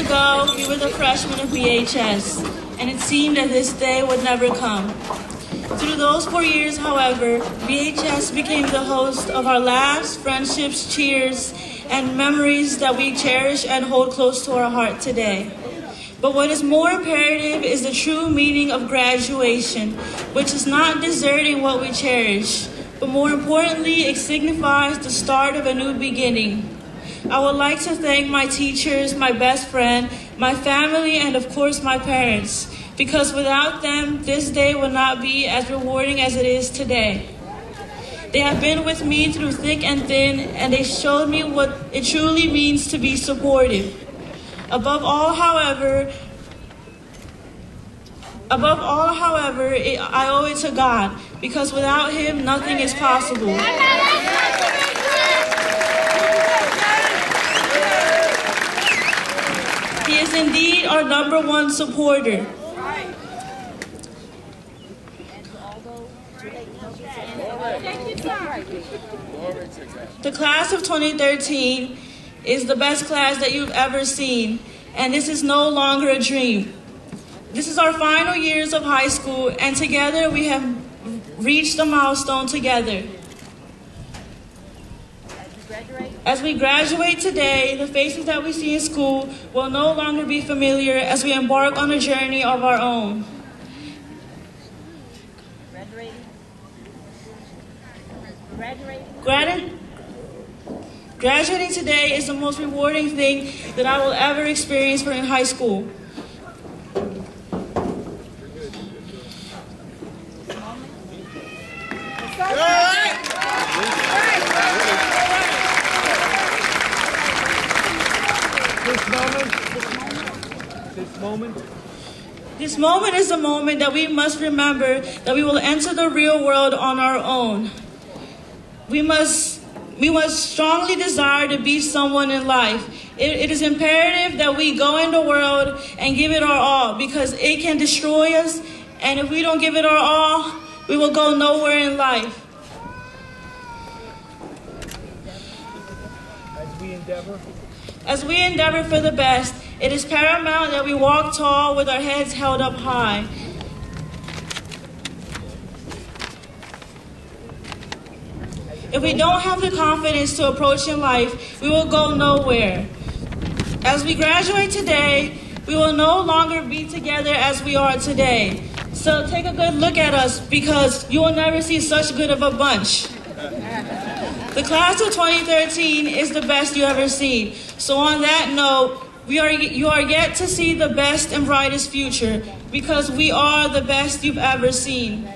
ago, we were the freshmen of BHS, and it seemed that this day would never come. Through those four years, however, BHS became the host of our laughs, friendships, cheers, and memories that we cherish and hold close to our heart today. But what is more imperative is the true meaning of graduation, which is not deserting what we cherish, but more importantly, it signifies the start of a new beginning. I would like to thank my teachers, my best friend, my family, and of course my parents, because without them, this day would not be as rewarding as it is today. They have been with me through thick and thin, and they showed me what it truly means to be supportive. Above all, however, above all, however, it, I owe it to God, because without Him, nothing is possible. Is indeed our number one supporter. The class of 2013 is the best class that you've ever seen, and this is no longer a dream. This is our final years of high school, and together we have reached a milestone together. As we graduate today, the faces that we see in school will no longer be familiar as we embark on a journey of our own. Graduating? Graduating today is the most rewarding thing that I will ever experience in high school. This moment, this moment, This moment is the moment that we must remember that we will enter the real world on our own. We must, we must strongly desire to be someone in life. It, it is imperative that we go in the world and give it our all because it can destroy us. And if we don't give it our all, we will go nowhere in life. as we endeavor As we endeavor for the best, it is paramount that we walk tall with our heads held up high. If we don't have the confidence to approach in life, we will go nowhere. As we graduate today, we will no longer be together as we are today. So take a good look at us because you will never see such a good of a bunch. The class of 2013 is the best you ever seen. So on that note, we are you are yet to see the best and brightest future because we are the best you've ever seen.